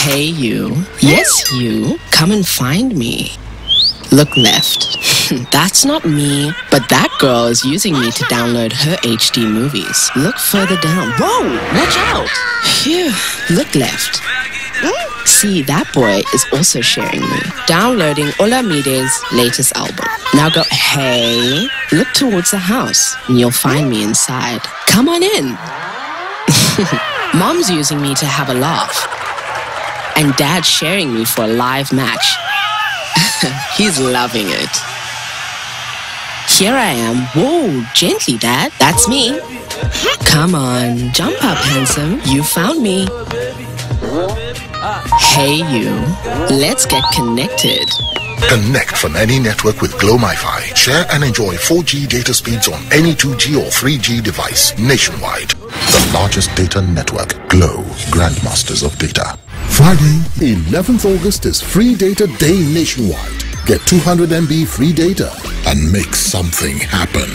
Hey, you. Yes, you. Come and find me. Look left. That's not me, but that girl is using me to download her HD movies. Look further down. Whoa, watch out. Phew. Look left. Hmm? See, that boy is also sharing me. Downloading Olamide's latest album. Now go, hey, look towards the house and you'll find me inside. Come on in. Mom's using me to have a laugh. And dad sharing me for a live match. He's loving it. Here I am. Whoa, gently, Dad. That's me. Come on, jump up, handsome. You found me. Hey, you. Let's get connected. Connect from any network with Glo MiFi. Share and enjoy 4G data speeds on any 2G or 3G device nationwide. The largest data network, Glo, Grandmasters of Data. Friday, 11th August is Free Data Day nationwide. Get 200 MB free data and make something happen.